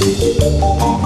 Música